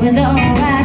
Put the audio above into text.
was alright.